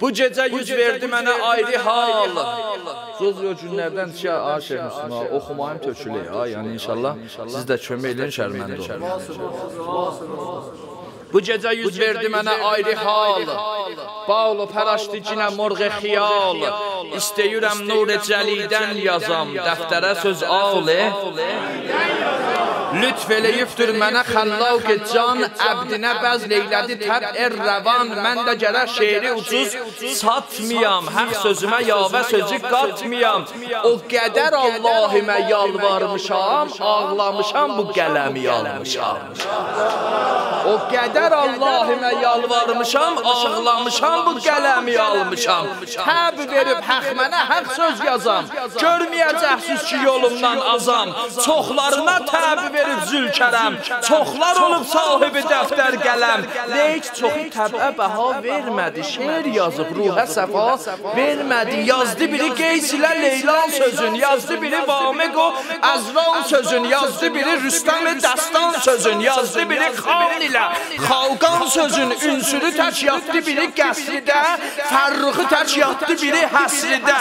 Bu gecə yüz verdi mənə ayrı hal. Söz o günlərdən ki, aşiq Müslüman, oxumayım tökülür ha. Yəni inşallah siz də kömək eləyin şərməndə olun. Bu gecə yüz verdi mənə ayrı hal. Bağlı pərəşdi cinə morğe xiyal. İstəyirəm nur cəlidən yazam, dəftərə söz alı. Lütf eləyibdir mənə xəllaq can, əbdinə bəzl eylədi təb'ir rəvan. Mən də gərək şeiri ucuz satmayam, həq sözümə yavə sözü qatmayam. O qədər Allahimə yalvarmışam, ağlamışam bu qələmi almışam. O qədər Allahimə yalvarmışam, ağlamışam bu qələmi almışam. Təb verib həq mənə həq söz yazam. Görməyəcəksiniz ki, yolumdan azam. Çoxlarına təb verib zülkərəm. Çoxlar olub sahibi dəftər qələm. Leyk çoxu təbə bəha vermədi. Şeir yazıb ruhə səfa vermədi. Yazdı biri Qeys ilə Leylan sözün, yazdı biri Vamiq o Əzran sözün, yazdı biri Rüstəm Dəstan sözün, yazdı biri Xan ilə Xalqan sözün, ünsürü tək yatdı biri qəsridə, Fərruxu tək yatdı biri həsridə.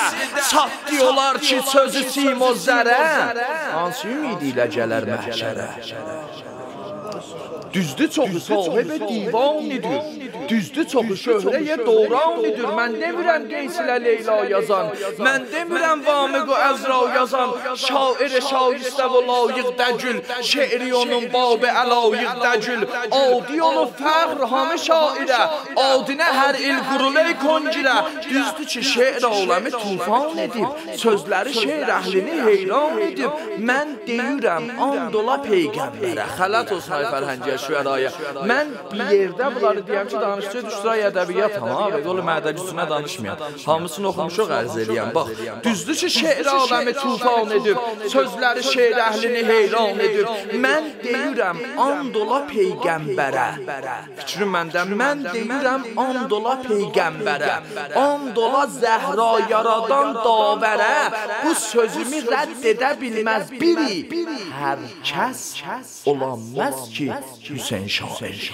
Çat diyorlar ki, sözü simozlərə, hansı ümidi ilə gələr şere. şere. şere. Düzdür çoxu sahibi divanidir. Düzdür çoxu şöhrəyə dovranidir. Mən demirəm Qeys ilə Leyla yazan. Mən demirəm Vamiq və Əzra yazan. Şair şayistə və layiq dəcül. Şeiri onun babı əlayiq dəcül. Adi onu fəxr hamı şairə. Adinə hər il quruley koncirə. Düzdür ki, şeir aləmi tufan edib. Sözləri şeir əhlini heyran edib. Mən deyirəm, and ola peyğəmbərə. Xələt olsun Fərhəngə şüəraya. Mən bir yerdə bunları deyəm ki, danışıcı düşdürə ədəbiyyat və qolu mədəli üstünə danışmayan. Hamısını oxumuşuq ərz eləyəm. Bax, düzdür ki, şeir aləmi tufan edib, sözləri şeir əhlini heyran edib. Mən deyirəm, and ola peyğəmbərə. Fikrim məndən, mən deyirəm, and ola peyğəmbərə. And ola Zəhra yaradan davərə. Bu sözümü rədd edə bilməz biri. Hər kəs olanməz ki, Hüseyn şair.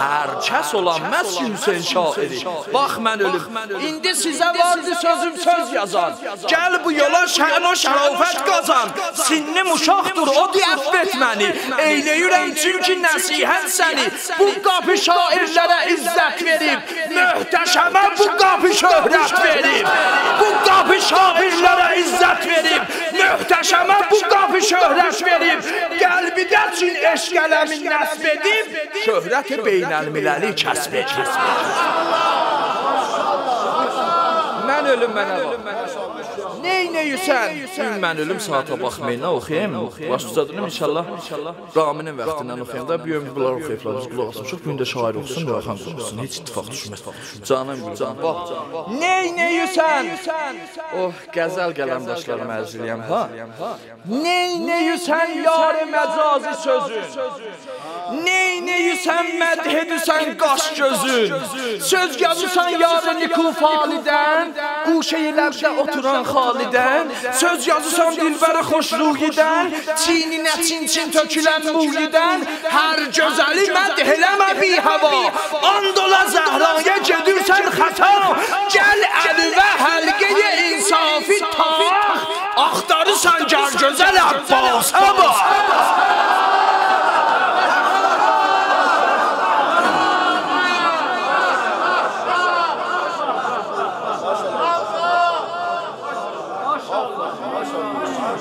Hər kəs olanməz ki, Hüseyn şairi. Bax mən ölüm. İndi sizə vardı sözüm söz yazan. Gəl bu yola şən o şərafət qazan. Sinnim uşaqdır, o deyəf et məni. Eyləyirəm çünki nəsihət səni. Bu qapı şairlərə izzət verib. Möhtəşəmə bu qapı şöhrət verib. Bu qapı şairlərə izzət verib. Möhtəşəmə bu qapı şöhrət verib. Qəlbidə üçün eşq qələmi nəsb edib. Şöhrəti beynəlmiləli kəsb edib. Mən ölüm mənə bax. Neynəyirsən? Gün mən ölüm saata baxmayın, nə oxuyayım? Başlayacağım inşallah. Raminin vaxtindən oxuyayım da bir ömür bunlar oxuyublar. Qulaq asmışıq. Gün də şair oxusun, Rayxan oxusun. Heç ittifaq düşməz. Canım gülcan. Bax. Neynəyirsən? Oh, qəzəl qələmdaşlarım ərz eləyəm, ha? Neynəyirsən yar məcazi sözün? Neynəyirsən mədh edirsən qaş gözün? Söz yazırsan yarı nikufalidən, quşeyi ləbdə oturan xalidən, söz yazırsan dilbəri xoşruhidən, çininə çin-çin tökülən muhidən, hər gözəli mədh eləmə bi hava, and ola zəhraya gedirsən xəta, gəl əlivə həlqəyə insafi tax, axtarırsan gər gözəl Abbasa bax.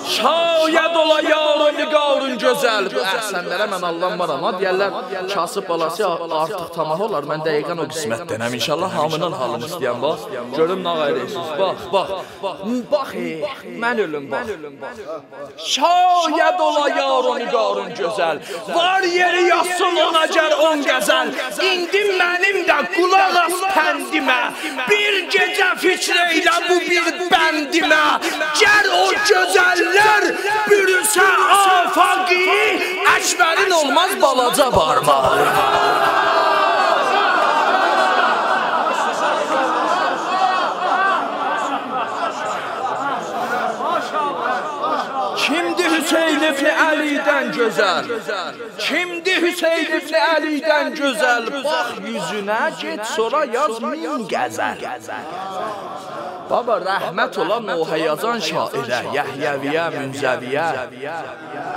Şayət ola yarın nigarın gözəl. Bu əhsənlərə mən allanmaram. Ha deyərlər kasıb balası artıq tamah olar. Mən dəqiqən o qismətdənəm. İnşallah hamının halını istəyən bax. Görüm nə qayırırsınız. Bax, bax. Bax, mən ölüm bax. Şayət ola yarın nigarın gözəl. Var yeri yazsın ona gər on qəzəl. İndi mənim də qulaq as pəndimə. Bir gecə fikr eylə bu bir bəndimə. Gər o gözəllər bürüsə afaqi Əkbərin olmaz balaca barmağı Kimdir Hüseyin ibn Əlidən gözəl? Kimdir Hüseyn ibn Əlidən gözəl? Bax yüzünə, get sonra yaz min qəzəl. Baba rəhmət ola Nuhə yazan şairə, Yəhyəviyə, Münzəviyə,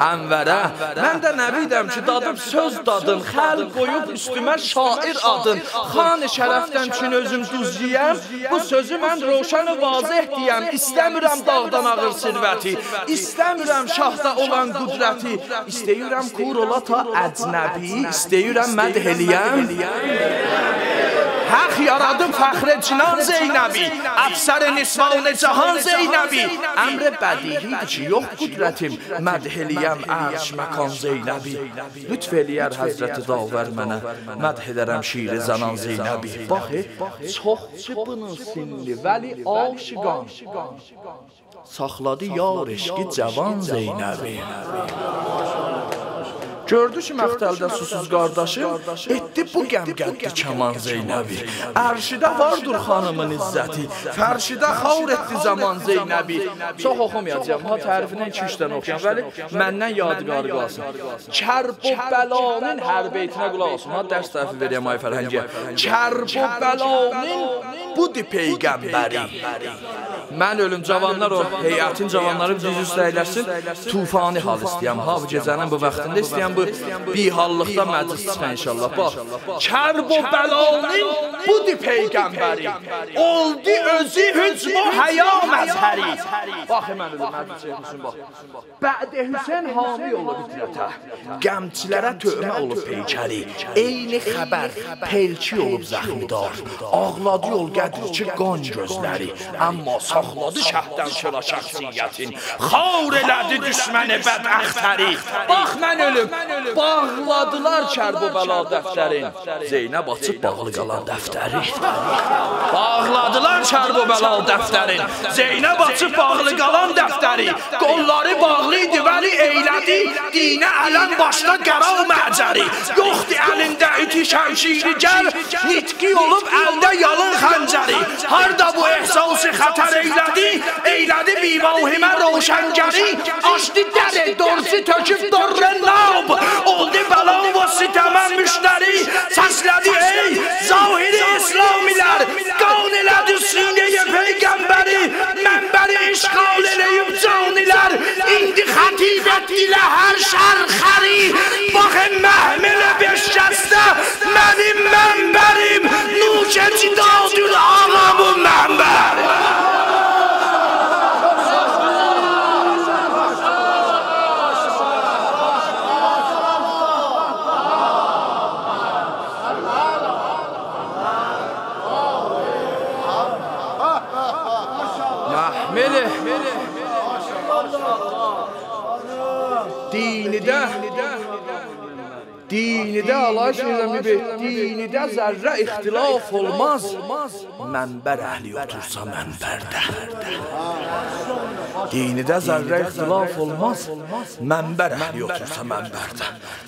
Ənvərə. Mən də nəvidəm ki, dadım söz dadın, xəl qoyub üstümə şair adın. Xan şərəfdən üçün özüm duz yiyəm, bu sözü mən roşan vazih deyəm. İstəmirəm dağdan ağır sirvəti, istəmirəm şahda olan qüdrəti. İstəyirəm kur ola ta əcnəbi, istəyirəm mədh eləyəm. Haq yaradı fəxr cinan Zeynəbi, əfsər nisvan cahan Zeynəbi. Əmr bədihidir ki, yox qüdrətim, mədh eləyəm ərş məkan Zeynəbi. Lütf eləyər Həzrəti Davər mənə, mədh edərəm şiiri zanan Zeynəbi. Bax, çox çıbının sinli, vəli aşiqan. Saxladı yar eşqi cavan Zeynəbi. Gördü ki, məxtəldə susuz qardaşım, etdi bu qəmqəddi kaman Zeynəbi. Ərşidə vardır xanımın izzəti, fərşidə xavr etdi zaman Zeynəbi. Çox oxumayacağım, ha tərifindən 2-3 dənə oxuyam, vəli məndən yadigarı qalsın. Kərb o bəlanın hər beytinə qulaq olsun, ha dərs tərəfi verəyəm ay fərhəngə. Kərb o bəlanın budur peyğəmbəri. Mən ölüm cavanlar o heyətin cavanları düz üstə əyləşsin. Tufani hal istəyəm. Ha bu gecənin bu vaxtında istəyəm bu bihallıqda məclis çıxan inşallah. Bax. Kərb o bəlanın budur peyğəmbəri. Oldu özü hücm o həya məzhəri. Bax mən ölüm məclis çəkmişim bax. Bədə Hüseyn hami olub itrətə. Qəmçilərə tövmə olub peykəri. Eyni xəbər pelçi olub zəxmidar. Ağladı yol qədrçi qan gözləri. Amma saxladı şəhdən şıra şəxsiyyətin. Xavr elədi düşməni bədəxtəri. Bax mən ölüm. Bağladılar kərb o bəla dəftərin. Zeynəb açıb bağlı qalan dəftəri. Bağladılar kərb o bəla dəftərin. Zeynəb açıb bağlı qalan dəftəri. Qolları bağlı idi, vəli eylədi. Dinə ələm başda qəral məcəri. Yoxdur əlində iti şəmşirigər. Nitqi olub əldə yalın xəncəri. Harda bu ehsası xətər eylədi? Eylədi bivahimə roşəngəri. Açdı dəri, dorsi töküb dorrə nab. Oldu bəlan və sitəmən müştəri. Səslədi ey zahiri İslamilər. Qan elədi sinəyə peyğəmbəri. Mənbəri işğal eləyib canilər. İndi xətib etdilə hər şərxəri. Baxın məhmilə beş kəsdə mənim mənbərim. Nuşə cidadır ağamın mənbəri. باش نیزم میبه دین در زره اختلاف هلماز من اهلی و توسا من بر درده دین در زره اختلاف هلماز منبر اهلی و توسا من بر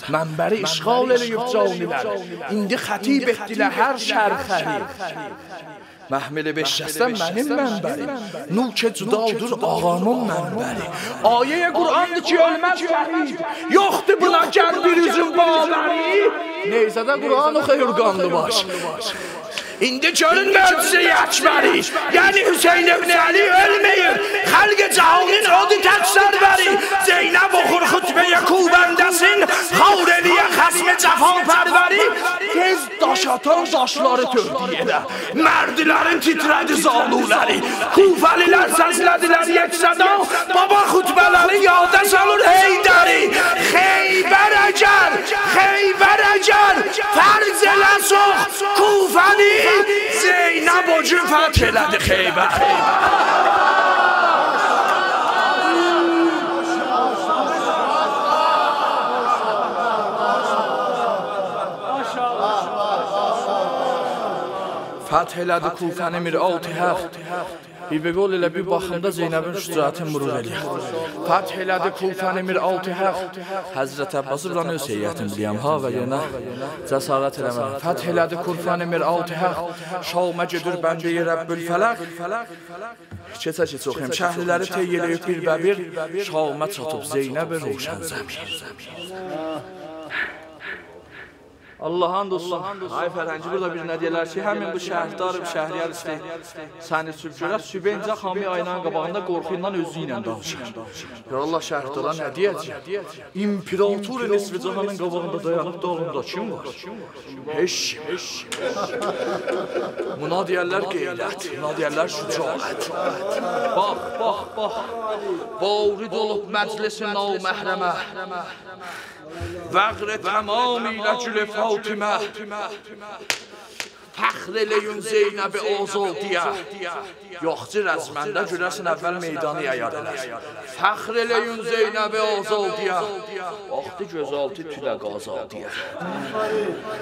درده اشغال یک جاونی لره اینده خطیب اختیل هر شرخه Məhmili beşşəstən mənim mənbərim. Nukə cüdaldır ağamın mənbəri. Ayəyə Qur'andır ki, ölməz şəhid. Yoxdur buna gəl bir üzüm bağları. Neyzədə Qur'an oxuyur qanlı baş. İndi görün möcüzəyi əkbəri. Yəni Hüseyin ibn Əli ölməyir. Xəlqi cahanın odu tək sərbəri. Zeynəb oxur xütbəyə kuvbəndəsin. Xavr eləyə رسم جهان پروری تز داشاتان زاشلار تردیه ده مردیلرین تیترد زالولری کوفلیلر سزلدیلر یک صدا. بابا خطبلالی یاده سالور هیدری خیبر اجر خیبر اجر فرز لسخ کوفلی. زینب اجر فتح لده خیبر خیبر. Fəth elədi Kufəni mir altı həft. Hibegol elə bir baxımda Zeynəbin şücaətini mürur eləyir. Fəth elədi Kufəni mir altı həq. Həzrət Abbası buranı öz heyətini biləyəm ha və yenə cəsarət eləməm. Fəth elədi Kufəni mir altı həq. Şalmə gedir bəndəyi Rəbbül fələq. Keçə keçə oxuyum. Şəhliləri tey eləyib bir bə bir. Şalmə çatıb Zeynəb roşan zəmir. Allah'ın olsun. Ay Fərhənci burada bir nə deyirlər ki, həmin bu şəhrdar şəhriyar işte səni sürgürə sübencə xami ayının qabağında qorxu ilə özü ilə danışır. Ya Allah şəhdara nə deyəcək? İmperator nisbi cahanın qabağında dayanıb dağında kim var? Heç kim. Buna deyərlər qeyrət, buna deyərlər şücaət. Bax, bax, bax. Bağrid olub məclisin naməhrəmə. Varlet, maman, il a tué les fautes, tu m'as. Fəxr eləyün Zeynəbi Ozoldiyə Yoxçı rəzməndə görəsin əvvəl meydanı yayar elər Fəxr eləyün Zeynəbi Ozoldiyə Vaxtı gözaltı tülə qazaldiyə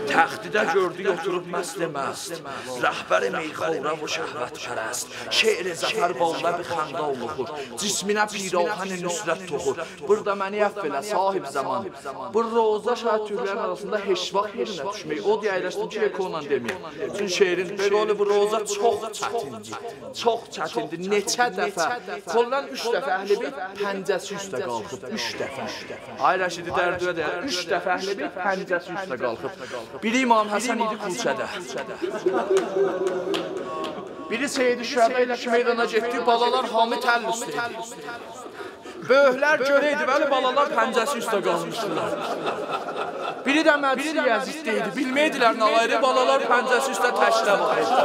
Təxtidə gördük oturub məst məst. Rəhbər meyxora bu şəhvət pərəst Şeir-i zəfər bağla bir xəndə oluxur Cisminə pirahən nüsrət toxur. Burada məni əff elə sahib zaman. Bu roza şəhət türlərin arasında heç vaxt yerinə düşmək. O deyə əyləşdim ki, ekonla deməyim Bütün şeirin bəqalı bu roza çox çətindir. Çox çətindir. Neçə dəfə, kollan 3 dəfə əhli beyt pəncəsi üstə qalxıb. 3 dəfə. Ay Rəşidi Dərdüyə də 3 dəfə əhli beyt pəncəsi üstə qalxıb. Biri İmam Həsən idi Kulçədə. Biri Seyidi Şüəbə ilə ki meydana getdi, balalar hamı təll üstə. Böyüklər görə idi, bəli balalar pəncəsi üstə qalmışdılar. Biri də məclisi Yəziddə idi. Bilməydilər nə ayrı balalar pəncəsi üstə var idi.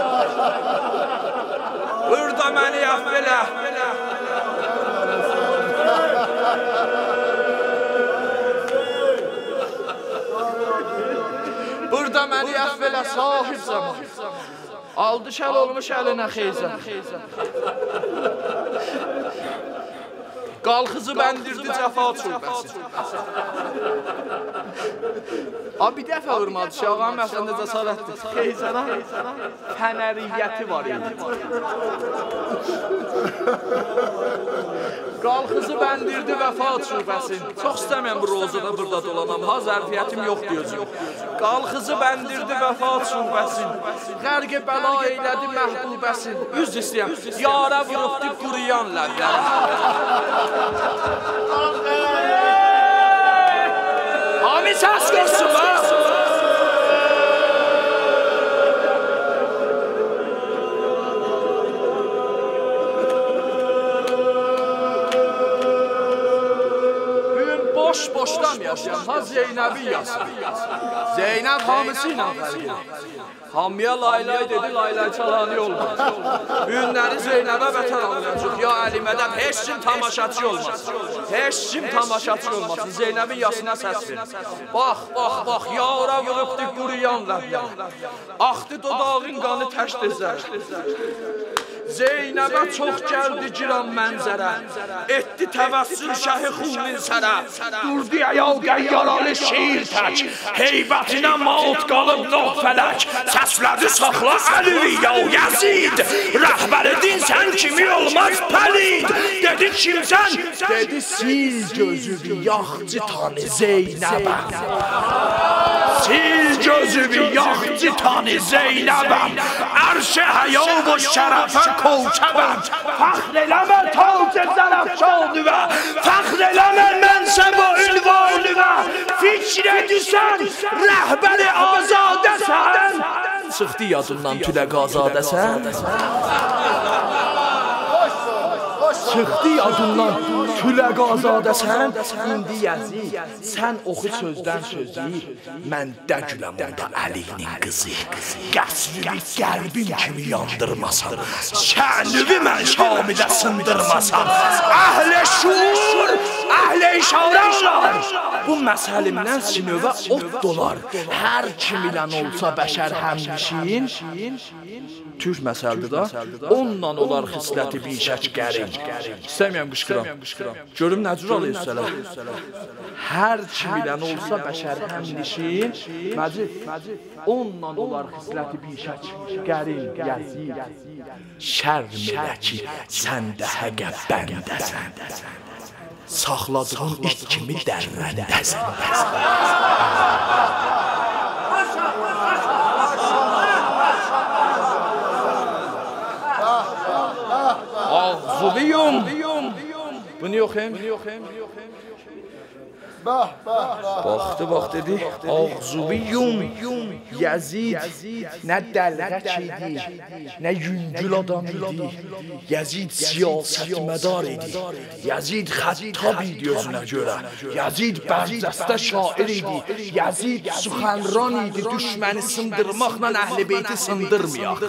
Burada məni əff elə. Burada məni əff elə sahib zaman. Aldı şəl olmuş əlinə xeyzə. Qalxızı bəndirdi cəfa çölbəsi. Abi bir dəfə vurmadı şağam məsələndə cəsarətdir. Xeyzana fənəriyyəti var idi. Qalxızı bəndirdi vəfat şubəsin. Çox istəməyəm bu rozada burada dolanam. Ha zərfiyyətim yoxdur özüm. Qalxızı bəndirdi vəfat şubəsin. Qərqi bəla eylədi məhbubəsin. Üz istəyəm. Yara vurubdu quruyan ləblərə. Hami səs görsün bax. Gün boş boşdan yaşayan ha Zeynəbi yazsın. Zeynəb hamısı ilə fərqli. Hamiyə laylay dedi, laylay çalanı olmaz. Günləri Zeynəbə vətən alınacaq. Ya Əlimədən heç kim tamaşaçı olmasın. Heç kim tamaşaçı olmasın. Zeynəbin yasına səs ver. Bax, bax, bax, yara vurubdu quruyan ləblər. Axdı dodağın qanı təş dizər. Zeynəbə çox gəldi giran mənzərə. Etdi təvəssül şəhi xunin sərə. Durdu əyal qəyyaralı şiir tək. Heybətinə maut qalıb noh fələk Səslədi saxla Əliviyya o Yazid Rəhbəridin sən kimi olmaz pəlid. Dedi kimsən? Dedi sil gözümü yaxcı tanı Zeynəbəm Sil gözümü yaxcı tanı Zeynəbəm Ərşə həya bu şərəfə kavkəbəm Fəxr eləmə tac zərəfşanıvə Fəxr eləmə mənsəb o ünvanıvə Fikrə düşən rəhbəri azadəsən Çıxdı yadından tülə qazadəsən Çıxdı yadından tülə qazadəsən İndi yazı sən oxu sözdən sözü. Mən də güləm onda Əlinin qızı. Qəsrimi qəlbim kimi yandırmasan. Şənüvi mən Şamidə sındırmasan. Əhlə şuur, əhlə işarələr Bu məsəlimdən sinövə ot dolar. Hər kim ilə olsa bəşər həmşin Türk məsəldir da Onunla olar xisləti bir şək qərin İstəmirəm qışqıram. Görüm nə cür alıyorsunuz Hər kim bilən olsa bəşər həmnişin, Məcid, onunla olar xisləti bişək, qərin, yəzid, şərm elə ki, sən də həqə bəndəsən. Saxladığın it kimi dərrəndəsən. Ağzılıyım. Bunu yoxayım. Bunu yoxayım. Bah, bah, bah. Baxdı, bax dedi, Ağzuviyum, Yazid nə dəlğəç idi, nə yüngül adam idi. Yazid siyasətmədar idi. Yazid xəttab idi özünə görə. Yazid bərdəstə şair idi. Yazid suxənran idi, düşməni sındırmaqla əhl-i beyti sındırmayaq.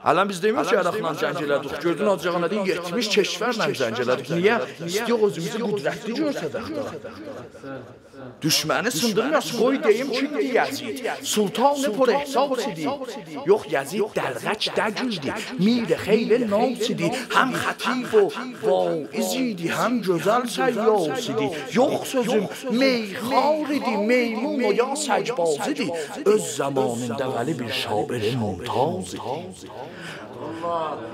Hələn biz demirik ki, Ərəqla cəng elədik. Gördün acığına deyil, 70 keşvərlə cəng elədik. Niyə? İstiyor özümüzü qüdrətli görsədək də. Düşmanı sındırmıyaz, qoy deyim kimdi Yazid. Sultanı پر احساس دی یخ یزید دلغچ دجودی میر خیل ناسیدی هم خطیب و واعزیدی هم جزل سیاسیدی یخ sözüm meyhar idi meymun o ya secbaz idi öz zamanında veli bir şairi mumtaz idi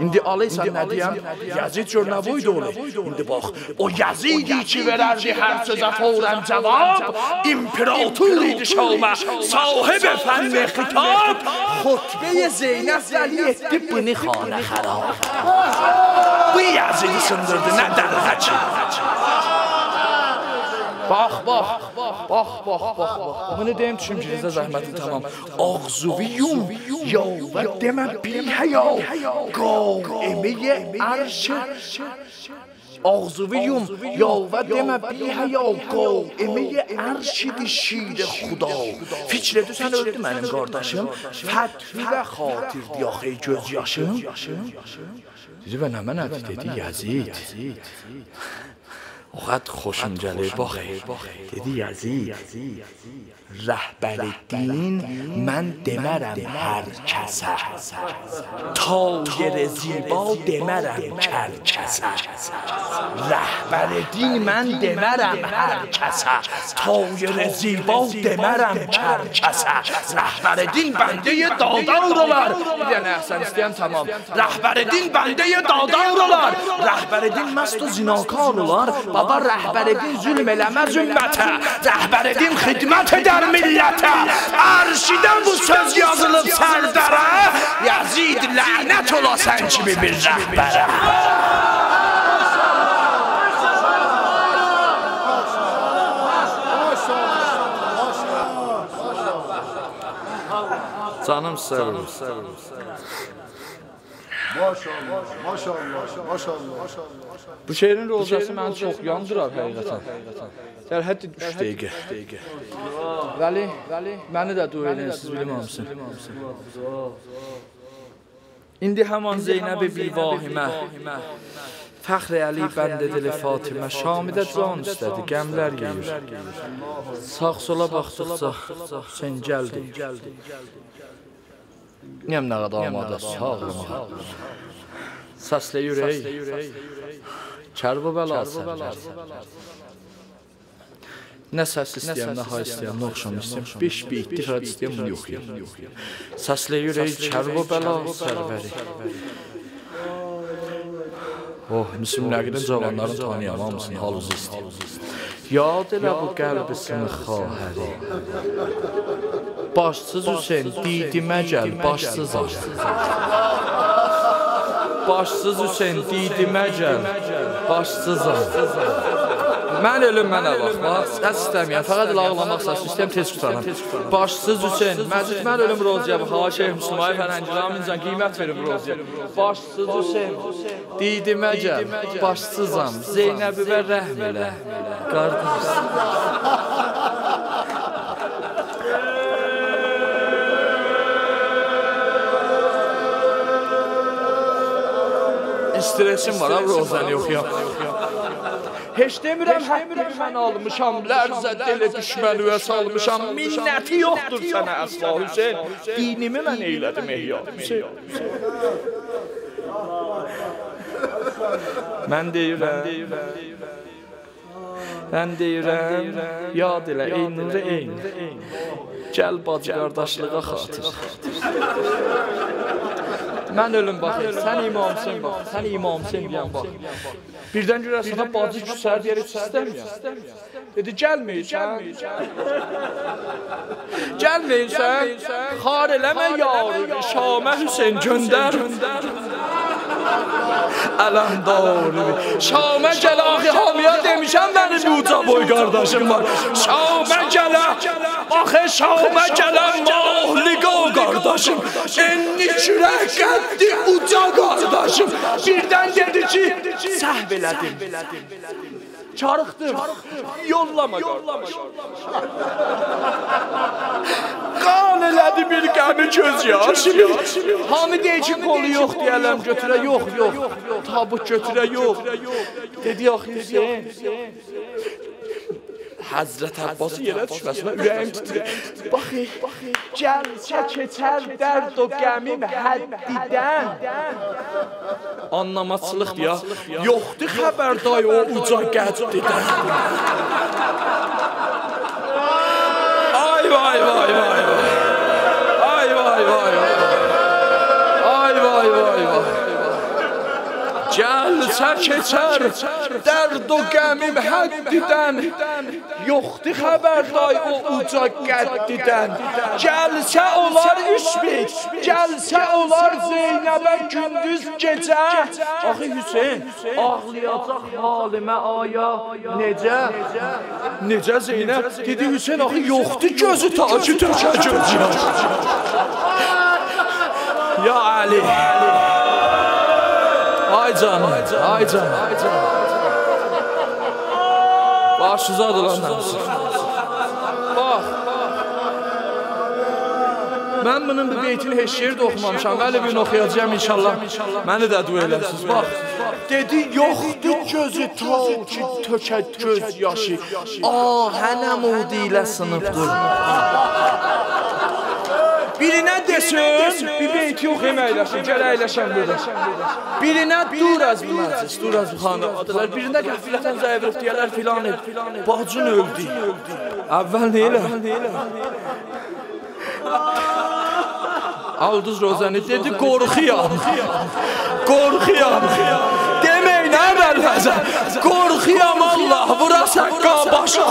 İndi alıysan nə deyəm? Yazid gör nə buydu onu? İndi bax, o Yazidi ki verərdi hər sözə fawrən cavab, imperator idi şalmə, sahib fən və xitab, xutbə Zeynəb vəli etdi bunu xanə xarab. Bu Yazidi sındırdı, nə dərğəçi. Bax, bax, bax, bax, bax, bax. Bunu deyim düşüncənizə zəhməti tamam. Ağzuviyum, ya və demə bir həya, qav eməyə ərşə. Ağzuviyum, ya və demə bir həya, qav eməyə ərşidi şir xuda. Fikr edə sən öldü mənim qardaşım. Fətvi və xatirdi axı göz yaşım. Dedi və nə mənə dedi Yazid. Oqat xoşum gəlir baxı. Dedi Yazid. Rəhbər din mən demərəm hər kəsə. Tayir ziba demərəm kər kəsə. Rəhbər din mən demərəm hər kəsə. Tayir ziba demərəm kər kəsə. Rəhbər din bəndə dadar olar. Bir dənə əhsən istəyən tamam. Rəhbər din bəndə dadar olar. Rəhbər din məst و zinakar olar. Baba rəhbər din zülm eləməz ümmətə. Rəhbər din xidmət edər millətə. Arşidən bu söz yazılıb sərdərə. Yazid lənət olasan kimi bir rəhbərə. Canım sevim. Maşallah, maşallah, maşallah, maşallah. Bu şeirin rozası məni çox yandırar həqiqətən. Gəl hətta 3 dəqiqə. Vəli, Vəli, məni də dua edin, siz bilməmsin. İndi həman Zeynəb-i bivahimə Fəxr Əli bəndə dili Fatimə Şamidə can istədi, qəmlər yeyir. Sağ sola baxdıqca Hüseyn gəldi. Niyəm nə qədər amada sağ Səslə ürək. Kərb bəla səblər. Nə səs istəyəm, nə hay istəyəm, nə oxşam istəyəm. Beş beyt difrad istəyəm, bunu yoxuyam. Səslə ürək, kərb bəla sərvəri. Oh, Müslüm Nəqidin cavanların tanıyam, hamısının halımızı istəyir. Yad elə bu qəlbi sınıq xahəri. Başsız Hüseyin, didimə gəl, başsızam. Başsız Hüseyin, didimə gəl, başsızam. Mən ölüm mənə bax, səs istəməyəm, fəqət elə ağlamaq səs istəyəm, tez qutaram. Başsız Hüseyin, məcid mən ölüm Roziyə, bax, ha Şeyh Müslümayı fərəngiram, incan qiymət verim Roziyə. Başsız Hüseyin, didimə gəl, başsızam, Zeynəbi və rəhm elə, qardaş. Stresim var, abi Rozəni yoxuyam. Heç demirəm həqqini mən almışam, lərzət elə düşməni və salmışam. Minnəti yoxdur sənə əsla Hüseyn. Dinimi mən eylədim ehya. Mən deyirəm. Mən deyirəm, yad elə eynurə eyn. Gəl bacı qardaşlığa xatir. Mən ölüm bax, sən imamsın bax, sən imamsın deyən bax. Birdən görərsən sənə bacı küsər deyər heç istəməyəm. Dedi gəlməyəcəm. Gəlməyəcəm. Xar eləmə yarı, Şamə Hüseyn göndər. Ələmdar. Şamə gələ axı hamiyə demişəm mənim uca boy qardaşım var. Şamə gələ. Axı Şamə gələ mahliqa o qardaşım. Enni kürək qəddi uca qardaşım. Birdən dedi ki, səhv elədim. Çarıqdır. Yollama qardaş. Elədi bir qəmi göz yaşımı. Hamı deyir ki, qolu yox deyələm götürə, yox, yox. Tabut götürə, yox. Dedi axı Hüseyn. Həzrət Abbası yerə düşməsinə ürəyim titrəyir. Baxı, gəlsə keçər dərd o qəmim həddidən. Anlamaçılıqdır ya. Yoxdur xəbər day o uca qəddidən. Ay vay vay vay vay. Ay vay vay vay. Ay vay vay vay. Gəlsə keçər dərd o qəmim həddidən Yoxdur xəbər day o uca qəddidən Gəlsə olar işbik, gəlsə olar Zeynəbə gündüz gecə Axı Hüseyn, ağlayacaq halimə aya necə? Necə Zeynəb? Dedi Hüseyn axı yoxdur gözü tacı tökə göz yaş Ya Ali Ay canım, ay canım. Başınızadır lan hamısı. Bax. Mən bunun bu beytini heç yerdə oxumamışam. Bəli bir oxuyacağam inşallah. Məni də dua elərsiniz. Bax. Dedi yoxdur gözü ta ki tökə göz yaşı. Ahənəm udi ilə sınıbdır. Birinə desin, bir beyt yox eməkləşin, gəl əyləşən burada. Birinə dur az bu məclis, dur az bu xanı adılar. Birinə qəfilətən zəvruq deyərlər filan et. Bacın öldü. Əvvəl nə elə? Aldız Rozəni dedi qorxuyam. Qorxuyam. Deməyin əvvəl Həsən. Qorxuyam Allah, vurasan qabaşa.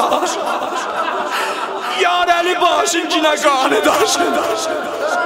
Yar Əli başın cinə qanı daşı.